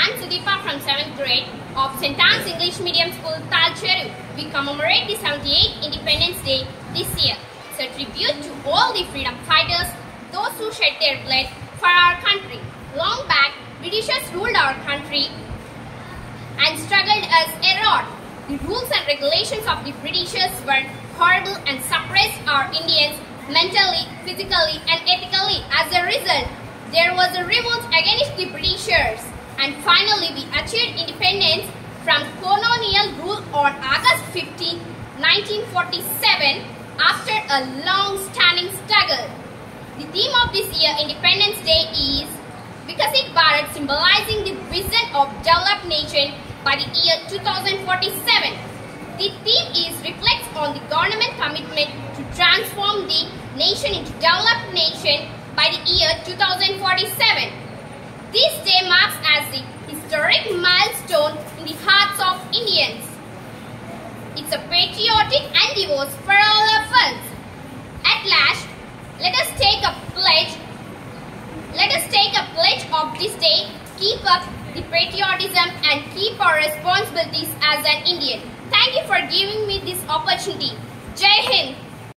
I'm Sudeepa from 7th grade of St. Anne's English Medium School, Talcheru. We commemorate the 78th Independence Day this year. It's a tribute to all the freedom fighters, those who shed their blood for our country. Long back, Britishers ruled our country and struggled us a lot. The rules and regulations of the Britishers were horrible and suppressed our Indians mentally, physically and ethically. As a result, there was a revolt against the Britishers and finally we achieved independence from colonial rule on August 15, 1947 after a long-standing struggle. The theme of this year Independence Day is Vikasit Bharat symbolizing the vision of developed nation by the year 2047. The theme is reflects on the government commitment to transform the nation into developed nation by the year 2047. This day marks as the historic milestone in the hearts of Indians. It's a patriotic endeavor for all of us. At last, let us take a pledge. Let us take a pledge of this day, keep up the patriotism and keep our responsibilities as an Indian. Thank you for giving me this opportunity. Jai Hind!